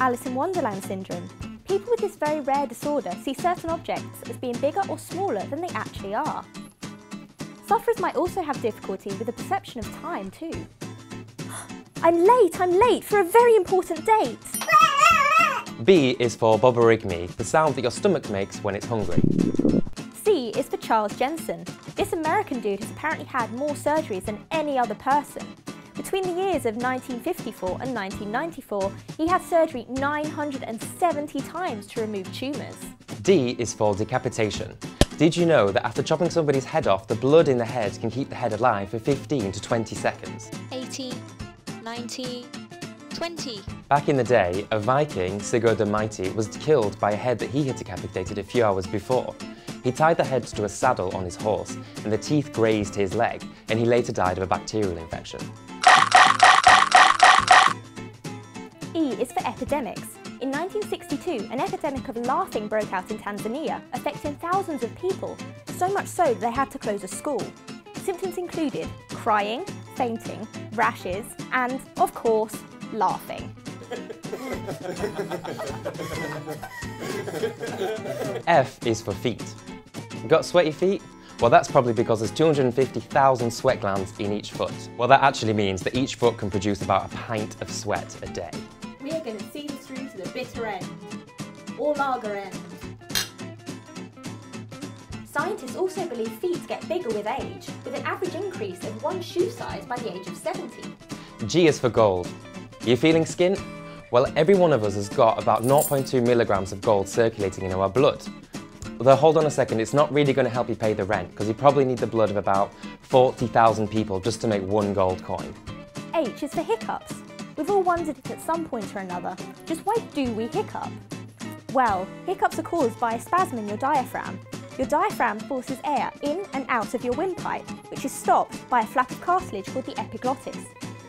Alice in Wonderland syndrome. People with this very rare disorder see certain objects as being bigger or smaller than they actually are. Sufferers might also have difficulty with the perception of time too. I'm late, I'm late for a very important date. B is for borborygmi, the sound that your stomach makes when it's hungry. C is for Charles Jensen. This American dude has apparently had more surgeries than any other person. Between the years of 1954 and 1994, he had surgery 970 times to remove tumours. D is for decapitation. Did you know that after chopping somebody's head off, the blood in the head can keep the head alive for 15 to 20 seconds? 80, 90, 20. Back in the day, a Viking, Sigurd the Mighty, was killed by a head that he had decapitated a few hours before. He tied the head to a saddle on his horse, and the teeth grazed his leg, and he later died of a bacterial infection. Epidemics. In 1962, an epidemic of laughing broke out in Tanzania, affecting thousands of people, so much so that they had to close a school. Symptoms included crying, fainting, rashes, and, of course, laughing. F is for feet. Got sweaty feet? Well, that's probably because there's 250,000 sweat glands in each foot. Well, that actually means that each foot can produce about a pint of sweat a day. Bitter end, or lager end. Scientists also believe feet get bigger with age, with an average increase of one shoe size by the age of 70. G is for gold. Are you feeling skint? Well, every one of us has got about 0.2 milligrams of gold circulating in our blood. Although, hold on a second, it's not really going to help you pay the rent, because you probably need the blood of about 40,000 people just to make one gold coin. H is for hiccups. We've all wondered at some point or another, just why do we hiccup? Well, hiccups are caused by a spasm in your diaphragm. Your diaphragm forces air in and out of your windpipe, which is stopped by a flap of cartilage called the epiglottis.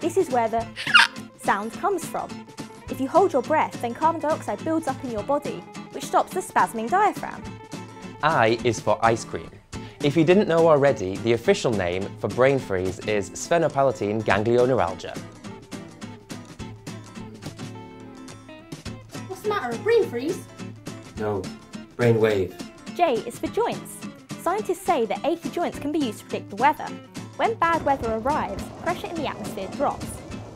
This is where the sound comes from. If you hold your breath, then carbon dioxide builds up in your body, which stops the spasming diaphragm. I is for ice cream. If you didn't know already, the official name for brain freeze is sphenopalatine ganglioneuralgia. Freeze? No, brain wave. J is for joints. Scientists say that achy joints can be used to predict the weather. When bad weather arrives, pressure in the atmosphere drops.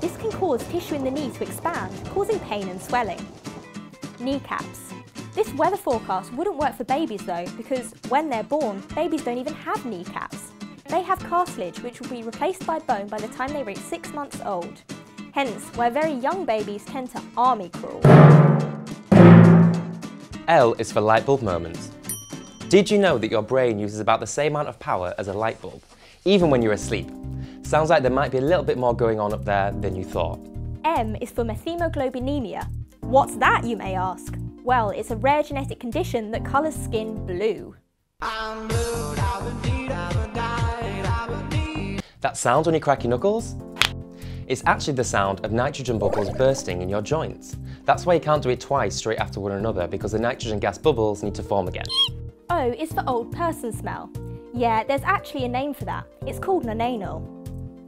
This can cause tissue in the knee to expand, causing pain and swelling. Kneecaps. This weather forecast wouldn't work for babies though, because when they're born, babies don't even have kneecaps. They have cartilage, which will be replaced by bone by the time they reach six months old. Hence, why very young babies tend to army crawl. L is for light bulb moments. Did you know that your brain uses about the same amount of power as a light bulb, even when you're asleep? Sounds like there might be a little bit more going on up there than you thought. M is for methemoglobinemia. What's that, you may ask? Well, it's a rare genetic condition that colours skin blue. That sound when you crack your knuckles? It's actually the sound of nitrogen bubbles bursting in your joints. That's why you can't do it twice straight after one another because the nitrogen gas bubbles need to form again. Oh, o is for old person smell. Yeah, there's actually a name for that. It's called nonenal.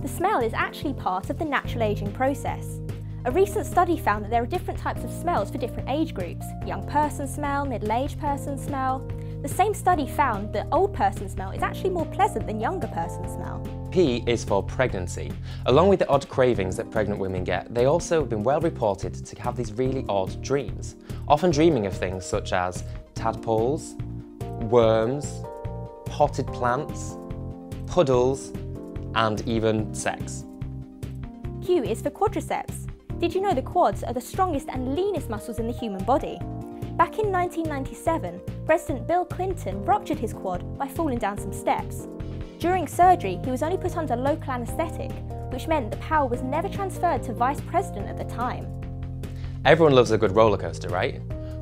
The smell is actually part of the natural ageing process. A recent study found that there are different types of smells for different age groups. Young person smell, middle-aged person smell. The same study found that old person smell is actually more pleasant than younger person smell. P is for pregnancy. Along with the odd cravings that pregnant women get, they also have been well reported to have these really odd dreams, often dreaming of things such as tadpoles, worms, potted plants, puddles, and even sex. Q is for quadriceps. Did you know the quads are the strongest and leanest muscles in the human body? Back in 1997, President Bill Clinton ruptured his quad by falling down some steps. During surgery, he was only put under local anaesthetic, which meant the power was never transferred to Vice President at the time. Everyone loves a good roller coaster, right?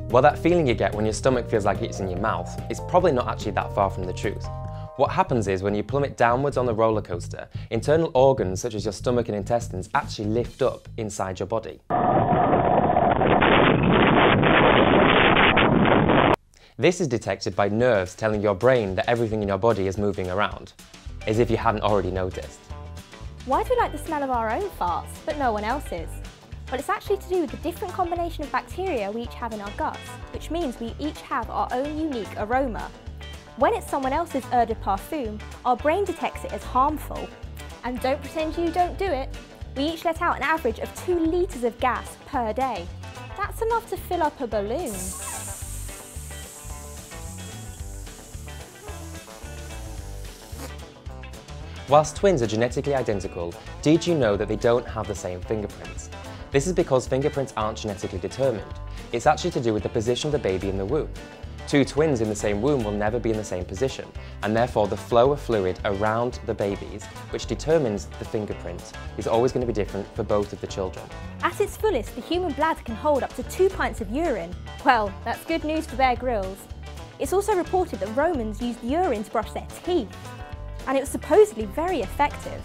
Well, that feeling you get when your stomach feels like it's in your mouth is probably not actually that far from the truth. What happens is when you plummet downwards on the roller coaster, internal organs such as your stomach and intestines actually lift up inside your body. This is detected by nerves telling your brain that everything in your body is moving around, as if you hadn't already noticed. Why do we like the smell of our own farts, but no one else's? Well, it's actually to do with the different combination of bacteria we each have in our guts, which means we each have our own unique aroma. When it's someone else's eau de parfum, our brain detects it as harmful. And don't pretend you don't do it. We each let out an average of two litres of gas per day. That's enough to fill up a balloon. Whilst twins are genetically identical, did you know that they don't have the same fingerprints? This is because fingerprints aren't genetically determined. It's actually to do with the position of the baby in the womb. Two twins in the same womb will never be in the same position, and therefore the flow of fluid around the babies, which determines the fingerprint, is always going to be different for both of the children. At its fullest, the human bladder can hold up to two pints of urine. Well, that's good news for Bear Grylls. It's also reported that Romans used urine to brush their teeth and it was supposedly very effective.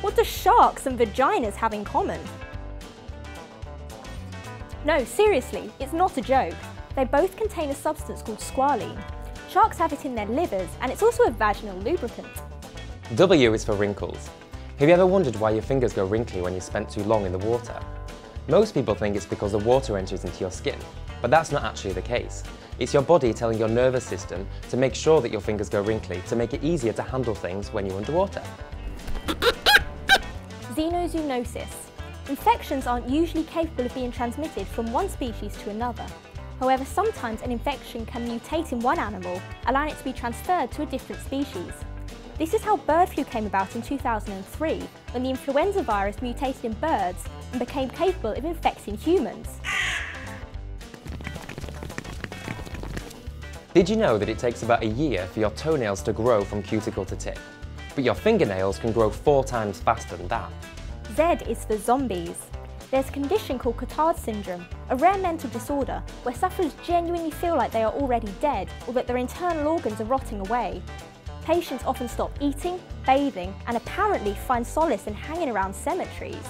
What do sharks and vaginas have in common? No, seriously, it's not a joke. They both contain a substance called squalene. Sharks have it in their livers, and it's also a vaginal lubricant. W is for wrinkles. Have you ever wondered why your fingers go wrinkly when you spent too long in the water? Most people think it's because the water enters into your skin, but that's not actually the case. It's your body telling your nervous system to make sure that your fingers go wrinkly to make it easier to handle things when you're underwater. Xenozoonosis. Infections aren't usually capable of being transmitted from one species to another. However, sometimes an infection can mutate in one animal, allowing it to be transferred to a different species. This is how bird flu came about in 2003, when the influenza virus mutated in birds and became capable of infecting humans. Did you know that it takes about a year for your toenails to grow from cuticle to tip? But your fingernails can grow four times faster than that. Z is for zombies. There's a condition called Cotard syndrome, a rare mental disorder where sufferers genuinely feel like they are already dead or that their internal organs are rotting away. Patients often stop eating, bathing and apparently find solace in hanging around cemeteries.